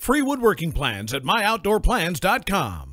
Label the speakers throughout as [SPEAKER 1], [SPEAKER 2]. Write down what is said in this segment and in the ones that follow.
[SPEAKER 1] Free woodworking plans at myoutdoorplans.com.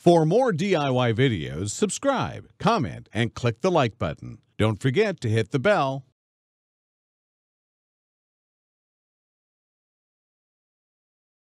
[SPEAKER 2] For more DIY videos, subscribe, comment, and click the like button. Don't forget to hit the bell